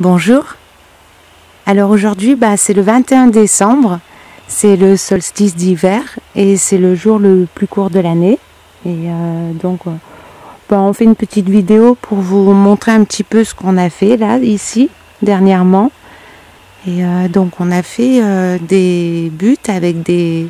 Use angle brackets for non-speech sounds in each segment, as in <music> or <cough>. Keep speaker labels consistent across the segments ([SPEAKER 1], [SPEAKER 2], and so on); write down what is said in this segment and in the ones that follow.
[SPEAKER 1] Bonjour. Alors aujourd'hui, bah, c'est le 21 décembre, c'est le solstice d'hiver et c'est le jour le plus court de l'année. Et euh, donc, euh, bah, on fait une petite vidéo pour vous montrer un petit peu ce qu'on a fait là, ici, dernièrement. Et euh, donc, on a fait des buts avec des,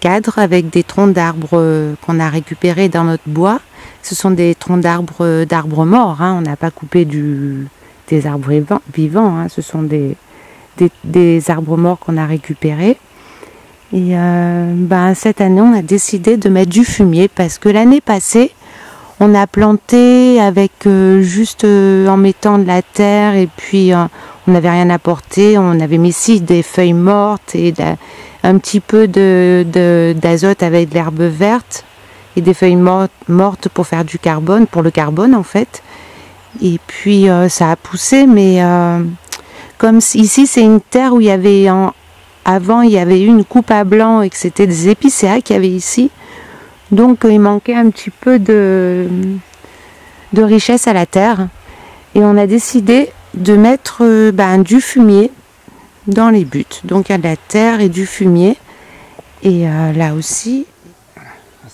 [SPEAKER 1] cadres, avec des troncs d'arbres qu'on a récupérés dans notre bois. Ce sont des troncs d'arbres d'arbres morts, hein. on n'a pas coupé du, des arbres vivants, hein. ce sont des, des, arbres morts qu'on a récupérés. Et euh, ben, cette année, on a décidé de mettre du fumier parce que l'année passée, on a planté avec euh, juste euh, en mettant de la terre et puis on n'avait rien apporté. On avait mis ici des feuilles mortes et un petit peu d'azote de, avec de l'herbe verte et des feuilles mortes pour faire du carbone, pour le carbone en fait. Et puis euh, ça a poussé, mais euh, comme ici c'est une terre où il y avait avant il y avait eu une coupe à blanc et que c'était des épicéas qu'il y avait ici, donc euh, il manquait un petit peu de, de richesse à la terre. Et on a décidé de mettre ben, du fumier dans les buts. Donc il y a de la terre et du fumier. Et là aussi.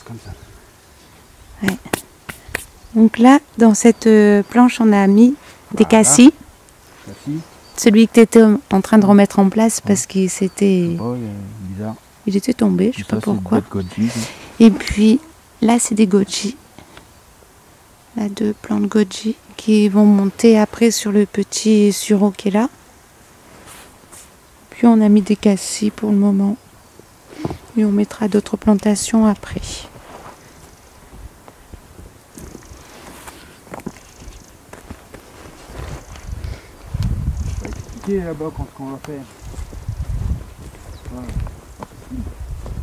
[SPEAKER 1] Comme ça. Ouais. Donc là, dans cette euh, planche, on a mis des cassis. Celui que tu étais en train de remettre en place parce qu'il s'était. il était tombé, je ne sais pas pourquoi. Et puis là, c'est des goji. Là, deux plantes goji qui vont monter après sur le petit sureau qui est là. Puis on a mis des cassis pour le moment. Et on mettra d'autres plantations après. Là-bas quand on va faire.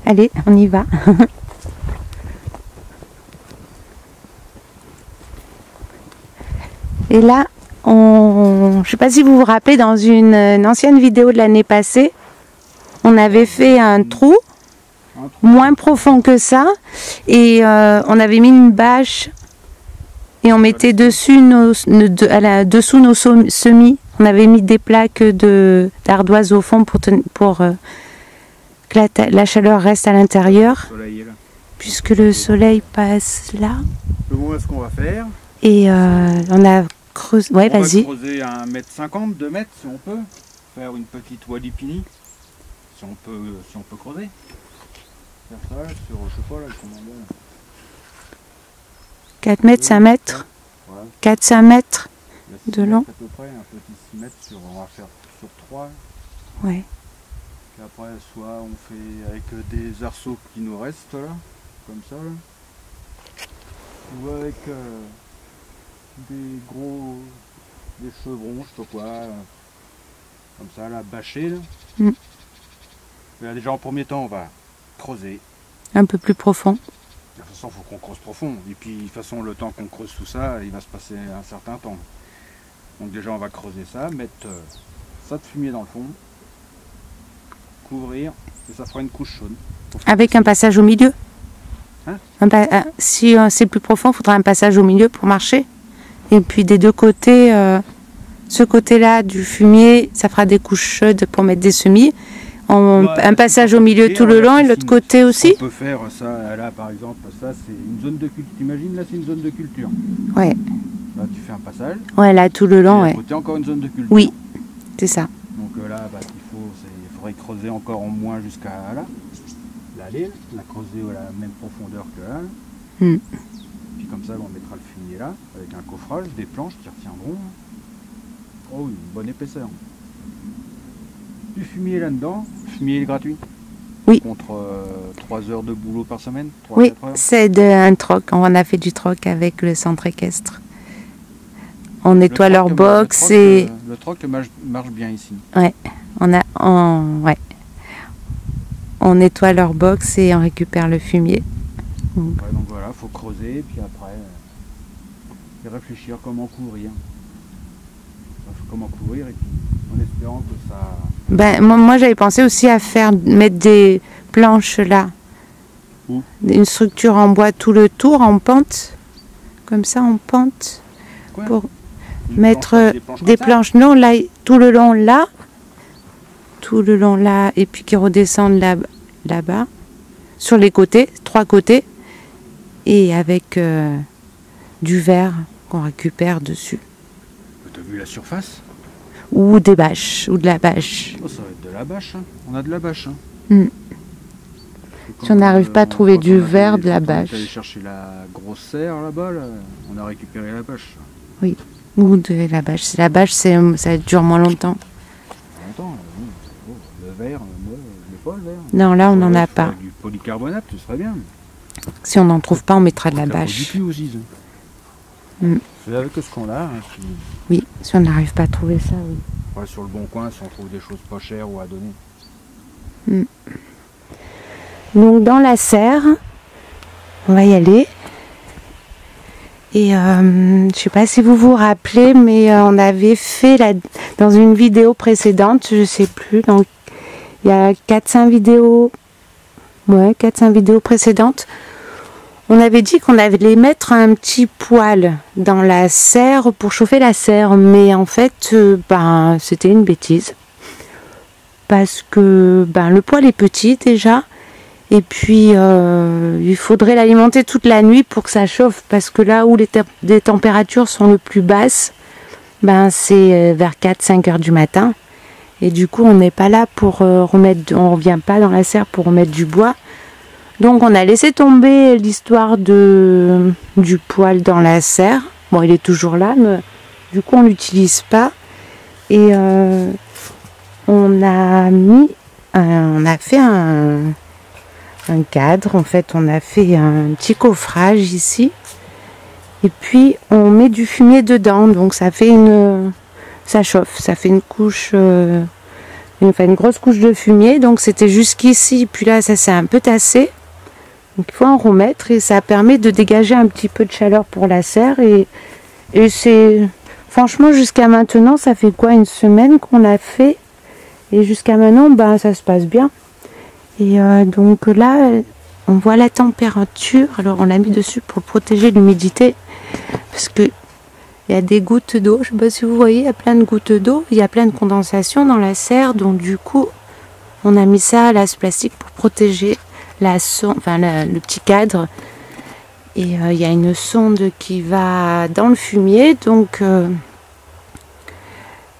[SPEAKER 1] Allez, on y va. <laughs> Et là, on... je ne sais pas si vous vous rappelez, dans une, ancienne vidéo de l'année passée, on avait fait un trou moins profond que ça et euh, on avait mis une bâche et on mettait dessus nos, dessous nos semis on avait mis des plaques de d'ardoise au fond pour, pour euh, que la, chaleur reste à l'intérieur. Puisque le soleil passe là.
[SPEAKER 2] Le moment ce qu'on va faire.
[SPEAKER 1] Et euh, on a creusé. Ouais, vas-y.
[SPEAKER 2] On va creuser un mètre cinquante, deux mètres si on peut. Faire une petite walipini. Si on peut, si on peut creuser. Faire ça sur, je sais pas là, comment
[SPEAKER 1] 4 mètres, 5 mètres. 4-5 mètres de long.
[SPEAKER 2] À peu près un petit 6 mètres sur, on va faire sur 3.
[SPEAKER 1] Ouais.
[SPEAKER 2] Après, soit on fait avec des arceaux qui nous restent là, comme ça. Ou avec euh, des gros, des chevrons, je sais pas quoi, comme ça, là, bâchés. Là. Mm. déjà en premier temps, on va creuser.
[SPEAKER 1] Un peu plus profond.
[SPEAKER 2] De toute façon, il faut qu'on creuse profond. Et puis, de toute façon, le temps qu'on creuse tout ça, il va se passer un certain temps. Donc déjà on va creuser ça, mettre euh, ça de fumier dans le fond, couvrir et ça fera une couche chaude.
[SPEAKER 1] Avec un passage au milieu hein Si euh, c'est plus profond, il faudra un passage au milieu pour marcher. Et puis des deux côtés, euh, ce côté-là du fumier, ça fera des couches chaudes pour mettre des semis. un passage au milieu tout le long et l'autre côté aussi
[SPEAKER 2] On peut faire ça, là par exemple, ça c'est une zone de culture. T'imagines là c'est une zone de culture
[SPEAKER 1] Ouais.
[SPEAKER 2] Là, tu fais un passage.
[SPEAKER 1] Ouais, là, tout le long, ouais.
[SPEAKER 2] Tu encore une zone de culture.
[SPEAKER 1] Oui, c'est ça.
[SPEAKER 2] Donc euh, là, bah, il, faut, il faudrait creuser encore en moins jusqu'à là. L'allée, la creuser à la même profondeur que là. Hmm. Puis comme ça, on mettra le fumier là, avec un coffrage, des planches qui retiendront. Oh, une bonne épaisseur. Du fumier là-dedans. Le fumier est gratuit.
[SPEAKER 1] Oui.
[SPEAKER 2] Contre 3 euh, heures de boulot par semaine
[SPEAKER 1] Oui, c'est un troc. On a fait du troc avec le centre équestre on nettoie leur box et...
[SPEAKER 2] Le troc marche, bien ici.
[SPEAKER 1] Ouais, on a... On, ouais. On nettoie leur box et on récupère le fumier.
[SPEAKER 2] donc voilà, il faut creuser, puis après, euh, réfléchir comment couvrir. comment couvrir, et puis en espérant que ça...
[SPEAKER 1] Ben, moi, j'avais pensé aussi à faire mettre des planches là. Où? Une structure en bois tout le tour, en pente. Comme ça, en pente.
[SPEAKER 2] Quoi?
[SPEAKER 1] Mettre des planches, non là tout le long là. Tout le long là et puis qui redescendent là là-bas. Sur les côtés trois côtés. Et avec euh, du verre qu'on récupère dessus.
[SPEAKER 2] T'as vu la surface?
[SPEAKER 1] Ou des bâches ou de la bâche.
[SPEAKER 2] Oh, ça va être de la bâche hein. on a de la bâche hein.
[SPEAKER 1] hmm. si on n'arrive pas à trouver du verre de la bâche.
[SPEAKER 2] aller chercher la grosse serre là-bas on a récupéré la bâche.
[SPEAKER 1] Oui ou de la bâche. La bâche, ça dure moins longtemps.
[SPEAKER 2] Longtemps, oui. Oh, le verre, moi, je pas le verre.
[SPEAKER 1] Non, là, on n'en a pas.
[SPEAKER 2] Du polycarbonate, ce serait bien.
[SPEAKER 1] Si on n'en trouve pas, on mettra de la bâche.
[SPEAKER 2] Du aussi, ça. Mm. C'est avec ce qu'on a. Hein,
[SPEAKER 1] Oui, si on n'arrive pas à trouver ça, oui.
[SPEAKER 2] Ouais, sur le bon coin, si on trouve des choses pas chères ou à donner.
[SPEAKER 1] Mm. Donc, dans la serre, on va y aller. Et euh, je sais pas si vous vous rappelez, mais euh, on avait fait la, dans une vidéo précédente, je sais plus, donc il y a 4-5 vidéos, ouais, 4-5 vidéos précédentes, on avait dit qu'on allait mettre un petit poêle dans la serre pour chauffer la serre, mais en fait, euh, ben, c'était une bêtise. Parce que ben, le poêle est petit déjà, et puis, euh, il faudrait l'alimenter toute la nuit pour que ça chauffe, parce que là où les, températures sont le plus basses, ben c'est euh, vers 4-5 heures du matin. Et du coup, on n'est pas là pour euh, remettre, on revient pas dans la serre pour remettre du bois. Donc, on a laissé tomber l'histoire de du poêle dans la serre. Bon, il est toujours là, mais du coup, on l'utilise pas. Et on a mis, on a fait un un cadre. En fait, on a fait un petit coffrage ici. Et puis, on met du fumier dedans. Donc, ça fait une... Ça chauffe. Ça fait une couche... Euh, une, une grosse couche de fumier. Donc, c'était jusqu'ici. Puis là, ça s'est un peu tassé. Donc, il faut en remettre. Et ça permet de dégager un petit peu de chaleur pour la serre. Et, c'est... Franchement, jusqu'à maintenant, ça fait quoi Une semaine qu'on a fait? Et jusqu'à maintenant, ben, ça se passe bien. Et euh, donc là, on voit la température. Alors on l'a mis dessus pour protéger l'humidité. Parce que il y a des gouttes d'eau. Je ne sais pas si vous voyez, il y a plein de gouttes d'eau. Il y a plein de condensation dans la serre. Donc du coup, on a mis ça à l'as plastique pour protéger la enfin le petit cadre. Et euh, il y a une sonde qui va dans le fumier. Donc euh,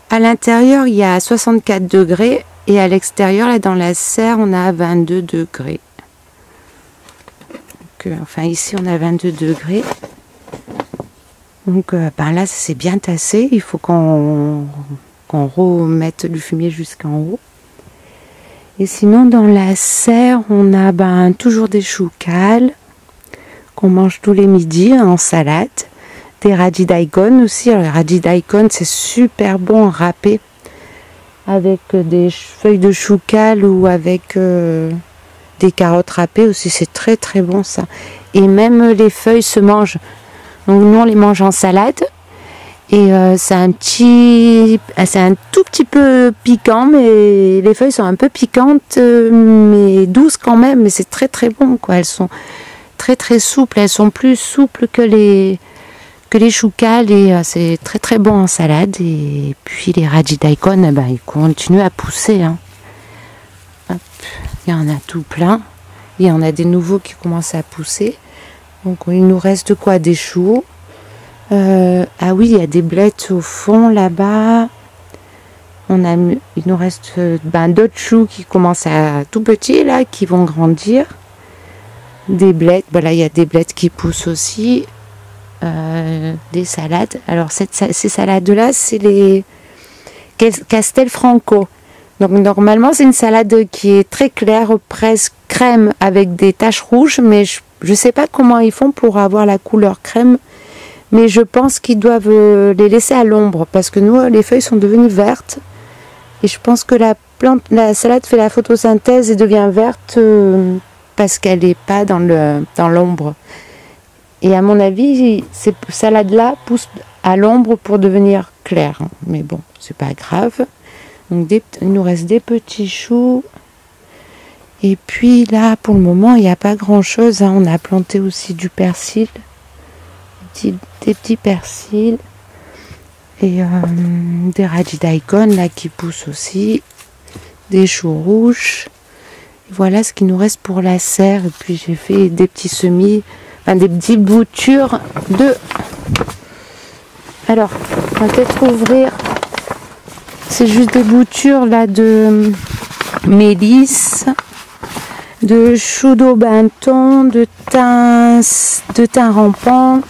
[SPEAKER 1] à l'intérieur, il y a 64 degrés et à l'extérieur, là, dans la serre, on a 22 degrés. Euh, enfin, ici, on a 22 degrés. Donc, euh, ben là, c'est bien tassé. Il faut qu'on remette du fumier jusqu'en haut. Et sinon, dans la serre, on a ben, toujours des choux cales qu'on mange tous les midis en salade. Des radis daikon aussi. Alors, les radis daikon, c'est super bon râpé avec des feuilles de choucal ou avec euh, des carottes râpées aussi. C'est très très bon ça. Et même les feuilles se mangent. Donc nous on les mange en salade. Et euh, c'est un petit, ah, c'est un tout petit peu piquant, mais les feuilles sont un peu piquantes, euh, mais douces quand même. Mais c'est très très bon quoi. Elles sont très très souples. Elles sont plus souples que les les choux et euh, c'est très très bon en salade. Et puis les radis daikon, eh ben, ils continuent à pousser. Hein. Il y en a tout plein. Il y en a des nouveaux qui commencent à pousser. Donc il nous reste quoi? Des choux. Euh, ah oui, il y a des blettes au fond là-bas. On a, il nous reste ben, d'autres choux qui commencent à tout petits là, qui vont grandir. Des blettes, voilà, il y a des blettes qui poussent aussi. Euh, des salades. Alors ces salades-là, c'est les Castelfranco. Donc normalement, c'est une salade qui est très claire, presque crème avec des taches rouges, mais je ne sais pas comment ils font pour avoir la couleur crème. Mais je pense qu'ils doivent euh, les laisser à l'ombre parce que nous, les feuilles sont devenues vertes. Et je pense que la, salade fait la photosynthèse et devient verte euh, parce qu'elle n'est pas dans l'ombre. Et à mon avis, ces salades-là poussent à l'ombre pour devenir claires. Mais bon, c'est pas grave. Donc il nous reste des petits choux. Et puis là, pour le moment, il n'y a pas grand-chose. Hein. On a planté aussi du persil. Des petits, persils. Et euh, des radis daikon là qui poussent aussi. Des choux rouges. voilà ce qui nous reste pour la serre. Et puis j'ai fait des petits semis, des petites boutures de. Alors, on va peut-être ouvrir. C'est juste des boutures là de mélisse, de chou d'aubenton, de thym, de thym rampant,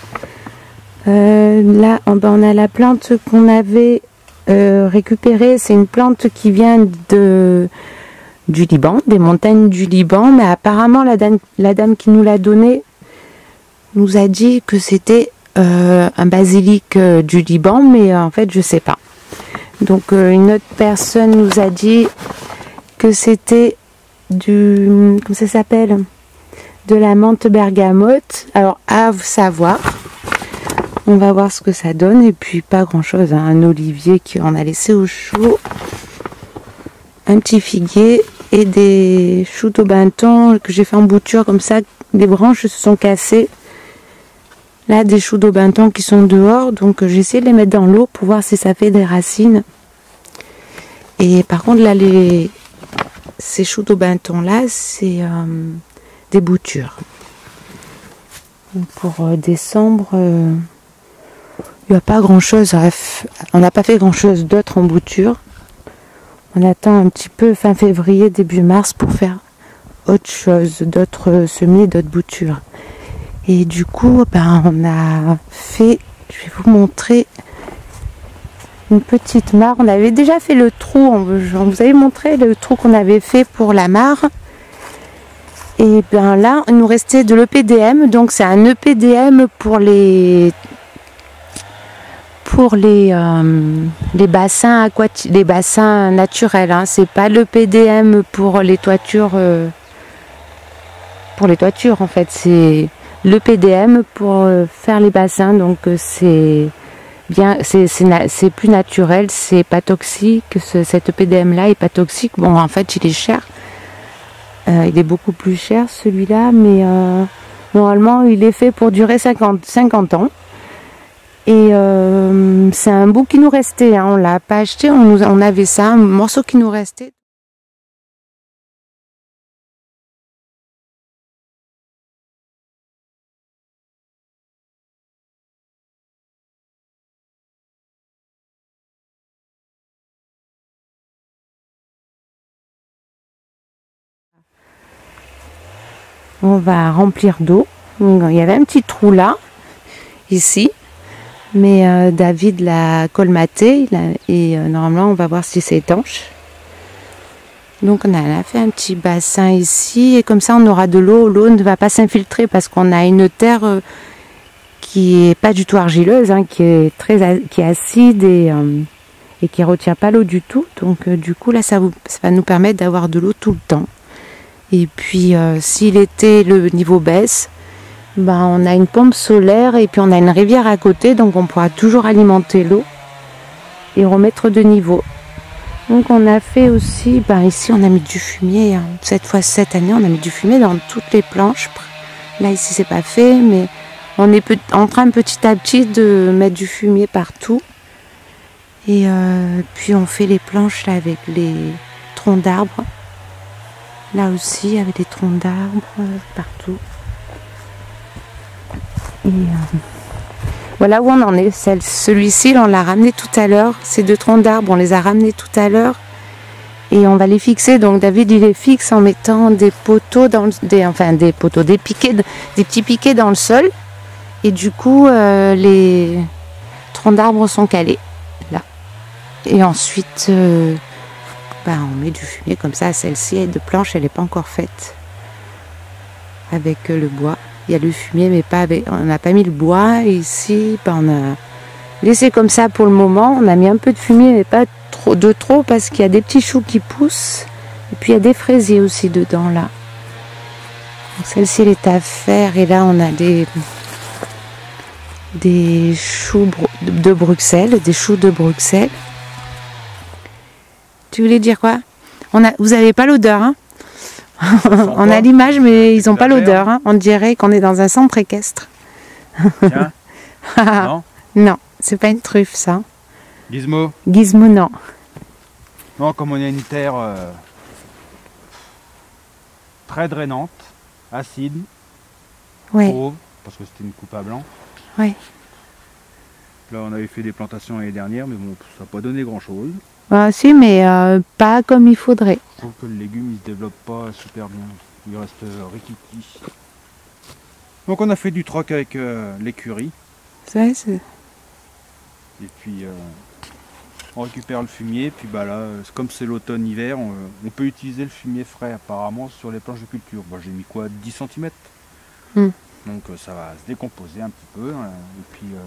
[SPEAKER 1] euh, là, ben, on a la plante qu'on avait euh, récupérée. C'est une plante qui vient de du Liban, des montagnes du Liban. Mais apparemment, la dame, la dame qui nous l'a donnée nous a dit que c'était euh, un basilic du Liban, mais en fait, je sais pas. Donc, une autre personne nous a dit que c'était du comment ça s'appelle? De la menthe bergamote. Alors, à savoir. On va voir ce que ça donne. Et puis pas grand chose. Hein. Un olivier qui en a laissé au chaud. Un petit figuier et des choux au que j'ai fait en bouture comme ça. Les branches se sont cassées. Là, des choux au binton qui sont dehors. Donc j'ai essayé de les mettre dans l'eau pour voir si ça fait des racines. Et par contre, là, les, ces choux au binton là, c'est euh, des boutures. Pour euh, décembre, euh, il n'y a pas grand chose. On n'a pas fait grand chose d'autre en bouture. On attend un petit peu fin février, début mars pour faire autre chose, d'autres semis, d'autres boutures. Et du coup, ben, on a fait, je vais vous montrer une petite mare. On avait déjà fait le trou, on vous avait montré le trou qu'on avait fait pour la mare. Et bien là, il nous restait de l'EPDM, donc c'est un EPDM pour les pour les, euh, les bassins les bassins naturels. Hein. C'est pas le PDM pour les toitures. Euh, pour les toitures en fait, c'est le PDM pour euh, faire les bassins. Donc c'est bien, c'est plus naturel, c'est pas toxique. Ce, cet PDM là est pas toxique. Bon, en fait, il est cher. il est beaucoup plus cher celui-là, mais normalement, il est fait pour durer 50, 50 ans. Et euh, c'est un bout qui nous restait, hein. on l'a pas acheté, on, nous, on avait ça, un morceau qui nous restait. On va remplir d'eau. Il y avait un petit trou là, ici. Mais euh, David l'a colmaté et euh, normalement on va voir si c'est étanche. Donc on a fait un petit bassin ici et comme ça on aura de l'eau. L'eau ne va pas s'infiltrer parce qu'on a une terre euh, qui est pas du tout argileuse, hein, qui est très acide et, et qui retient pas l'eau du tout. Donc du coup là ça, ça va nous permettre d'avoir de l'eau tout le temps. Et puis si l'été le niveau baisse, ben, on a une pompe solaire et puis on a une rivière à côté, donc on pourra toujours alimenter l'eau et remettre de niveau. Donc on a fait aussi, ben ici on a mis du fumier, hein. cette fois cette année on a mis du fumier dans toutes les planches. Là ici c'est pas fait, mais on est en train petit à petit de mettre du fumier partout. Et euh, puis on fait les planches avec les troncs d'arbres. Là aussi avec des troncs d'arbres euh, partout. Euh, voilà où on en est. Celui-ci, on l'a ramené tout à l'heure. Ces deux troncs d'arbres, on les a ramenés tout à l'heure. Et on va les fixer. Donc David, il les fixe en mettant des poteaux dans des, enfin des poteaux, des piquets, des petits piquets dans le sol. Et du coup, euh, les troncs d'arbres sont calés là. Et ensuite, ben, on met du fumier comme ça. Celle-ci de planche, elle n'est pas encore faite avec le bois. Il y a le fumier, mais pas avec, on n'a pas mis le bois. ici, ben, on a laissé comme ça pour le moment. On a mis un peu de fumier, mais pas trop, de trop, parce qu'il y a des petits choux qui poussent. Et puis il y a des fraisiers aussi dedans, là. Celle-ci, elle est à faire. Et là, on a des choux de Bruxelles, des choux de Bruxelles. Tu voulais dire quoi on a, Vous n'avez pas l'odeur, hein on a l'image, mais ils n'ont pas l'odeur. Hein. On dirait qu'on est dans un centre équestre.
[SPEAKER 2] Tiens. <laughs> non
[SPEAKER 1] Non, c'est pas une truffe, ça.
[SPEAKER 2] Gizmo
[SPEAKER 1] Gizmo, non.
[SPEAKER 2] Non, comme on a une terre euh, très drainante, acide,
[SPEAKER 1] Ouais,
[SPEAKER 2] pauvre, parce que c'était une coupe à blanc.
[SPEAKER 1] ouais.
[SPEAKER 2] Là, on avait fait des plantations l'année dernière, mais bon, ça n'a pas donné grand-chose.
[SPEAKER 1] Ah, si, mais euh, pas comme il faudrait.
[SPEAKER 2] Je trouve que le légume, il se développe pas super bien. Il reste euh, rikiki. Donc on a fait du troc avec euh, l'écurie.
[SPEAKER 1] Ça, c'est-
[SPEAKER 2] Et puis euh, on récupère le fumier. Puis bah là, comme c'est l'automne-hiver, on, on peut utiliser le fumier frais apparemment sur les planches de culture. Moi j'ai mis quoi? 10 cm.
[SPEAKER 1] Hmm.
[SPEAKER 2] Donc ça va se décomposer un petit peu. hein. et puis euh,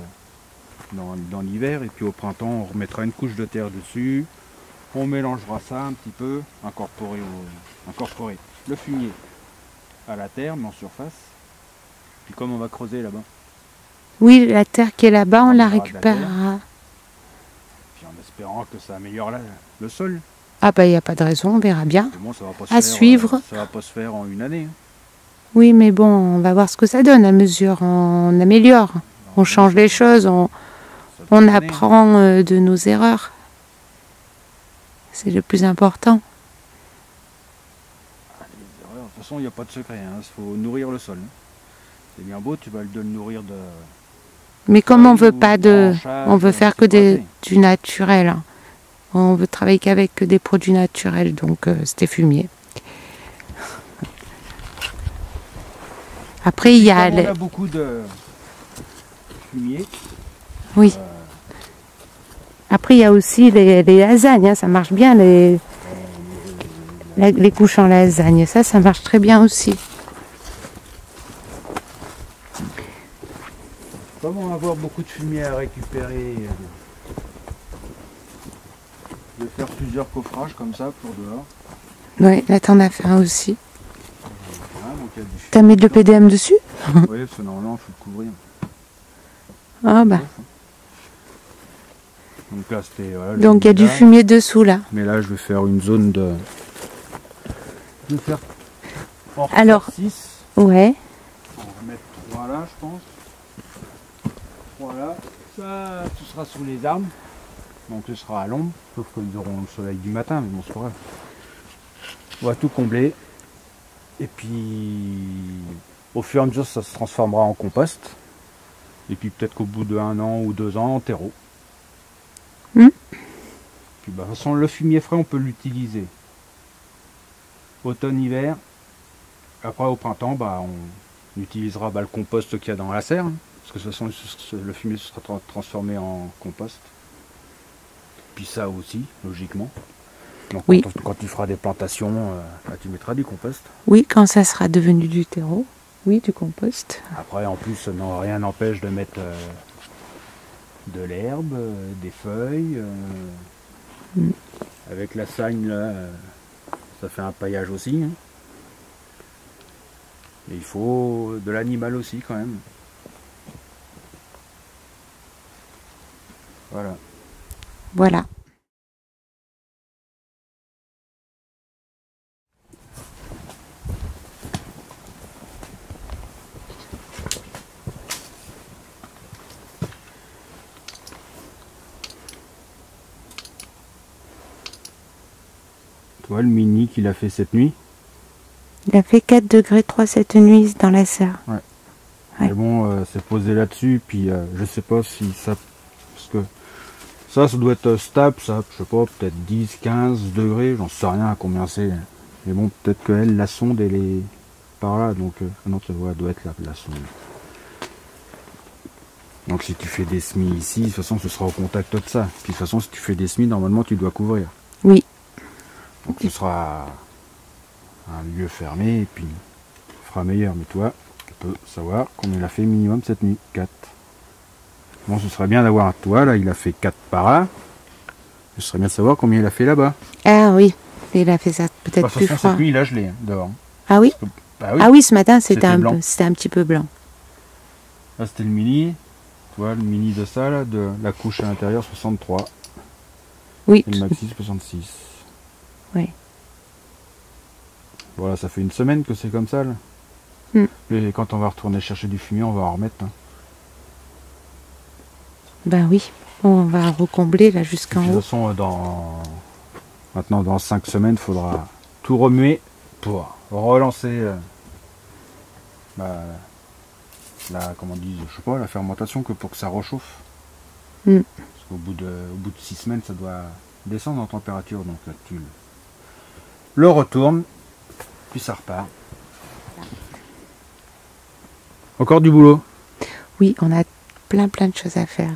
[SPEAKER 2] dans, dans l'hiver, et puis au printemps, on remettra une couche de terre dessus. On mélangera ça un petit peu, incorporer, au- incorporer le fumier à la terre, mais en surface. Puis comme on va creuser là-bas,
[SPEAKER 1] Oui, la terre qui est là-bas, on
[SPEAKER 2] On
[SPEAKER 1] la récupérera.
[SPEAKER 2] puis en espérant que ça améliore la- le sol.
[SPEAKER 1] Ah bah il n'y a pas de raison, on verra bien.
[SPEAKER 2] Mais bon, ça va pas se
[SPEAKER 1] À
[SPEAKER 2] faire,
[SPEAKER 1] suivre.
[SPEAKER 2] euh, ça va pas se faire en une année. hein.
[SPEAKER 1] Oui, mais bon, on va voir ce que ça donne à mesure. On améliore, on change les choses, on, on apprend euh, de nos erreurs. C'est le plus important.
[SPEAKER 2] Les erreurs, De toute façon, il n'y a pas de secret. Il faut nourrir le sol. hein. C'est bien beau, tu vas le nourrir de.
[SPEAKER 1] Mais comme on veut pas de,
[SPEAKER 2] branchages,
[SPEAKER 1] on veut faire que des, du naturel. hein. On veut travailler qu'avec que des produits naturels, donc euh, c'était fumier. <laughs> Après il y a,
[SPEAKER 2] on a beaucoup de fumier.
[SPEAKER 1] oui.
[SPEAKER 2] euh,
[SPEAKER 1] Après il y a aussi les, les lasagnes, hein, ça marche bien les, les couches en lasagne, ça, ça marche très bien aussi.
[SPEAKER 2] Comme on va avoir beaucoup de fumier à récupérer, euh, vais faire plusieurs coffrages comme ça pour dehors.
[SPEAKER 1] Oui, là t'en as fait un aussi.
[SPEAKER 2] Du
[SPEAKER 1] T'as mis de le PDM dessus?
[SPEAKER 2] Oui, parce que normalement, il faut le couvrir.
[SPEAKER 1] Ah bah.
[SPEAKER 2] Donc là, c'était. voilà, le
[SPEAKER 1] Donc il y a du
[SPEAKER 2] là.
[SPEAKER 1] fumier dessous là.
[SPEAKER 2] Mais là, je vais faire une zone de. Je vais faire.
[SPEAKER 1] Alors-
[SPEAKER 2] 6.
[SPEAKER 1] Ouais.
[SPEAKER 2] On va mettre 3 là, je pense. 3 là. Ça, tout sera sous les arbres. Donc ce sera à l'ombre. Sauf qu'ils auront le soleil du matin, mais bon, c'est pas grave. On va tout combler. Et puis, au fur et à mesure, ça se transformera en compost. Et puis peut-être qu'au bout d'un an ou deux ans, en terreau.
[SPEAKER 1] Hmm.
[SPEAKER 2] Puis bah, de toute façon, le fumier frais, on peut l'utiliser. Automne-hiver. Après, au printemps, bah, on utilisera bah, le compost qu'il y a dans la serre. hein, parce que de toute façon, ce- ce- le fumier sera tra- transformé en compost. Puis ça aussi, logiquement. Donc
[SPEAKER 1] Oui.
[SPEAKER 2] quand, quand tu feras des plantations, euh, bah, tu mettras du compost.
[SPEAKER 1] Oui, quand ça sera devenu du terreau. Oui, du compost.
[SPEAKER 2] Après, en plus, non, rien n'empêche de mettre euh, de l'herbe, euh, des feuilles. euh,
[SPEAKER 1] Mm.
[SPEAKER 2] Avec la sagne, là, ça fait un paillage aussi. hein. Et il faut de l'animal aussi, quand même. Voilà.
[SPEAKER 1] Voilà.
[SPEAKER 2] Tu vois le mini qu'il a fait cette nuit
[SPEAKER 1] Il a fait 4 degrés 3 cette nuit dans la serre. Ouais.
[SPEAKER 2] Mais bon, euh, c'est posé là-dessus, puis euh, je sais pas si ça. Parce que ça, ça doit être stable, ça, je sais pas, peut-être 10, 15 degrés, j'en sais rien à combien c'est. Mais bon, peut-être qu'elle, la sonde, elle est par là, donc. euh, non, ça doit, doit être la, la sonde. Donc si tu fais des semis ici, de toute façon, ce sera au contact de ça. Puis de toute façon, si tu fais des semis, normalement, tu dois couvrir. Ce sera un lieu fermé, et puis on fera meilleur. Mais toi, tu peux savoir combien il a fait minimum cette nuit 4. Bon, ce serait bien d'avoir un toit, là, il a fait 4 par là. Ce serait bien de savoir combien il a fait là-bas.
[SPEAKER 1] Ah oui, il a fait ça peut-être
[SPEAKER 2] Bah,
[SPEAKER 1] plus
[SPEAKER 2] façon,
[SPEAKER 1] froid.
[SPEAKER 2] cette nuit, il a gelé, dehors.
[SPEAKER 1] Ah oui
[SPEAKER 2] Bah oui,
[SPEAKER 1] Ah oui, ce matin c'était un, un petit peu blanc.
[SPEAKER 2] là, c'était le mini. Tu vois, le mini de ça, là, de la couche à l'intérieur, 63.
[SPEAKER 1] Oui,
[SPEAKER 2] Et le maxi, 66.
[SPEAKER 1] Oui.
[SPEAKER 2] Voilà, ça fait une semaine que c'est comme ça, là.
[SPEAKER 1] Hmm.
[SPEAKER 2] Et quand on va retourner chercher du fumier, on va en remettre. hein.
[SPEAKER 1] ben oui. On va recombler là jusqu'en
[SPEAKER 2] De toute façon, dans... maintenant dans 5 semaines, il faudra tout remuer pour relancer euh, bah, la, comment on dit, je sais pas, la fermentation que pour que ça rechauffe.
[SPEAKER 1] Mm.
[SPEAKER 2] Parce qu'au bout de, au bout de 6 semaines, ça doit descendre en température. Donc là, tu le, retournes, puis ça repart. Encore du boulot?
[SPEAKER 1] Oui, on a plein plein de choses à faire.